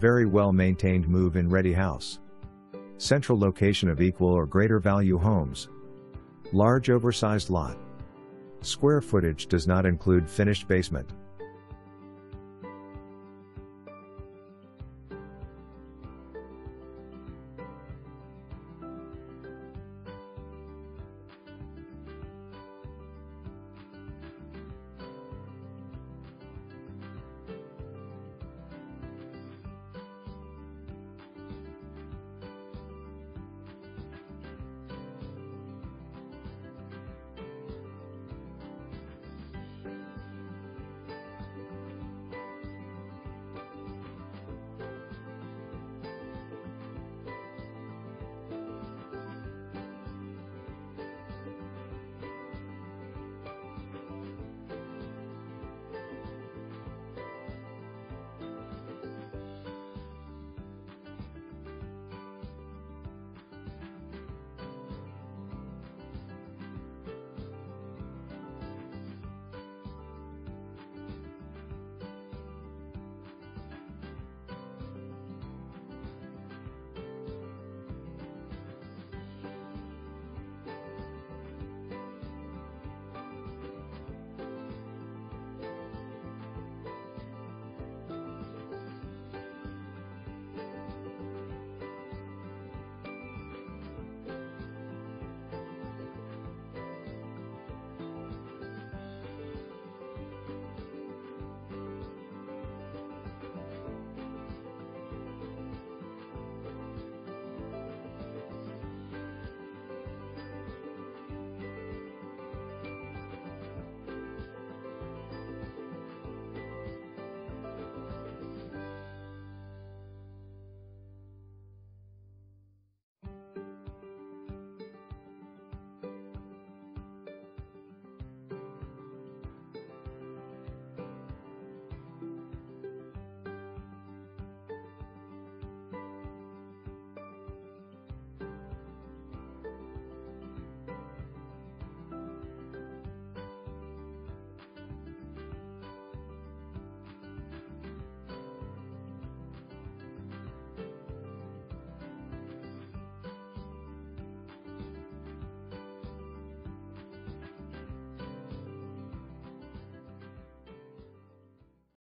Very well maintained move in ready house. Central location of equal or greater value homes. Large oversized lot. Square footage does not include finished basement.